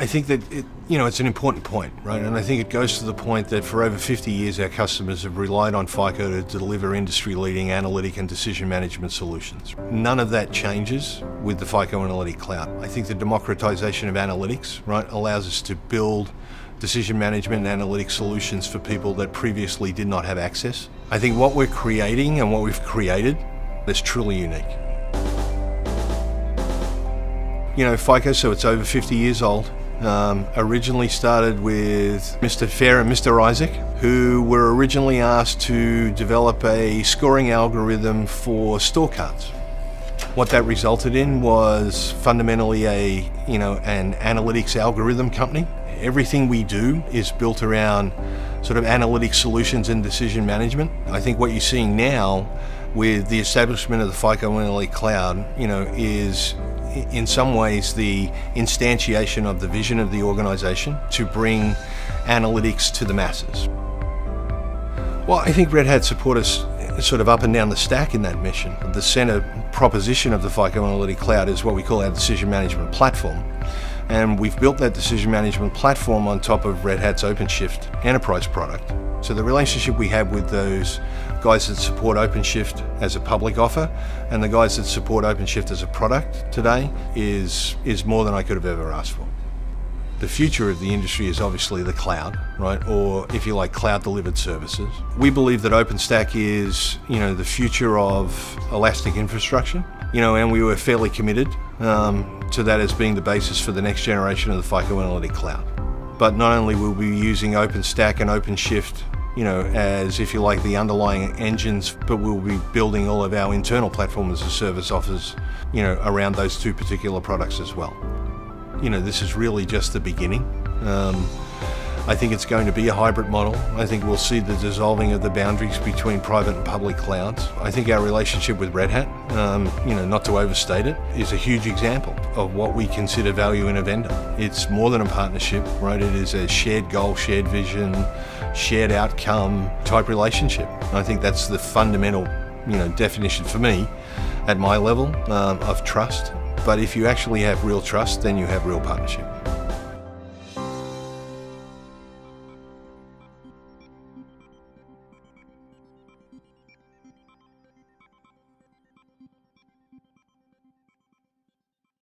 I think that it, you know it's an important point, right? And I think it goes to the point that for over 50 years, our customers have relied on FICO to deliver industry-leading analytic and decision management solutions. None of that changes with the FICO Analytic Cloud. I think the democratization of analytics, right, allows us to build decision management and analytic solutions for people that previously did not have access. I think what we're creating and what we've created is truly unique. You know, FICO, so it's over 50 years old. Um, originally started with Mr. Fair and Mr. Isaac, who were originally asked to develop a scoring algorithm for store cards. What that resulted in was fundamentally a, you know, an analytics algorithm company. Everything we do is built around sort of analytic solutions and decision management. I think what you're seeing now with the establishment of the FICO Analytic Cloud, you know, is in some ways the instantiation of the vision of the organization to bring analytics to the masses. Well, I think Red Hat support us uh, sort of up and down the stack in that mission. The center proposition of the FICO Analytic Cloud is what we call our decision management platform. And we've built that decision management platform on top of Red Hat's OpenShift enterprise product. So the relationship we have with those guys that support OpenShift as a public offer and the guys that support OpenShift as a product today is, is more than I could have ever asked for. The future of the industry is obviously the cloud, right? Or if you like, cloud delivered services. We believe that OpenStack is, you know, the future of elastic infrastructure, you know, and we were fairly committed um, to that as being the basis for the next generation of the FICO Analytic Cloud. But not only will we be using OpenStack and OpenShift you know, as if you like the underlying engines, but we'll be building all of our internal platform as a service offers, you know, around those two particular products as well. You know, this is really just the beginning. Um, I think it's going to be a hybrid model. I think we'll see the dissolving of the boundaries between private and public clouds. I think our relationship with Red Hat, um, you know, not to overstate it, is a huge example of what we consider value in a vendor. It's more than a partnership, right? It is a shared goal, shared vision, shared outcome type relationship. And I think that's the fundamental, you know, definition for me at my level um, of trust. But if you actually have real trust, then you have real partnership.